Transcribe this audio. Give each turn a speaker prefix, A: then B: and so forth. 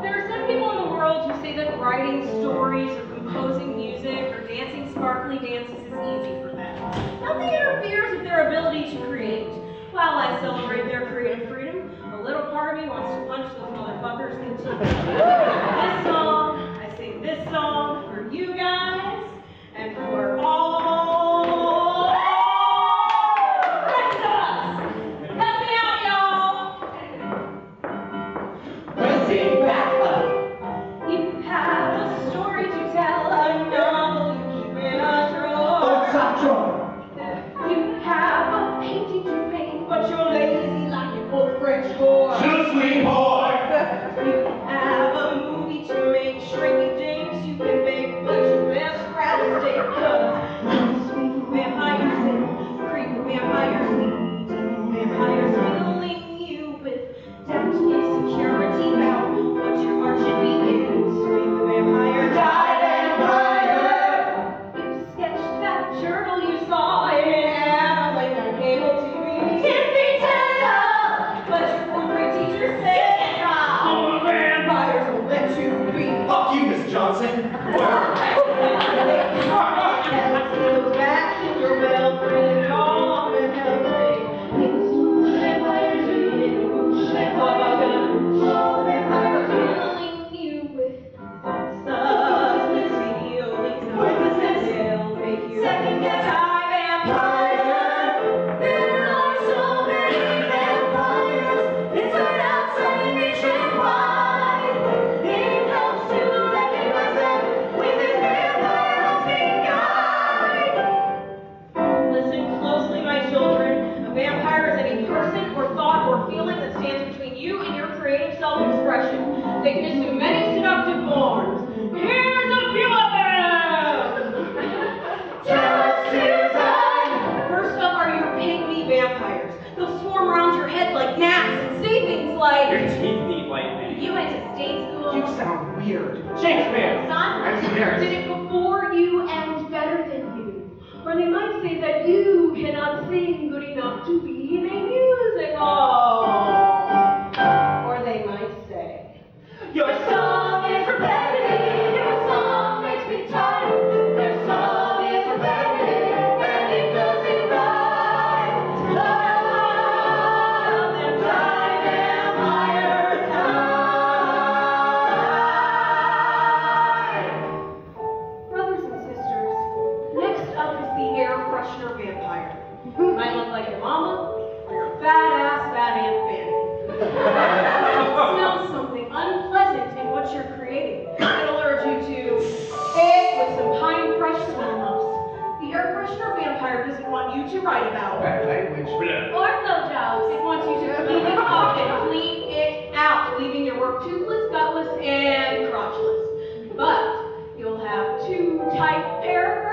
A: There are some people in the world who say that writing stories or composing music or dancing sparkly dances is easy for them. Nothing interferes with their ability to create. While I celebrate their creative freedom, a little part of me wants to punch those motherfuckers in.
B: Versace.
C: Johnson.
A: Your pygmy vampires. They'll swarm around your head like gnats and say things like Your
D: teeth need whitening.
A: "You went to state school." You
C: sound weird. Shakespeare.
A: Russian or vampire. You might look like your mama or your fat ass fat Aunt Fanny. Smell something unpleasant in what you're creating. It'll urge you to egg with some pine fresh swim ups. The air freshener vampire doesn't want you to write about.
C: Bad language. Or
A: blowjobs. It wants you to clean it up and clean it out, leaving your work toothless, gutless, and crotchless. But you'll have two tight air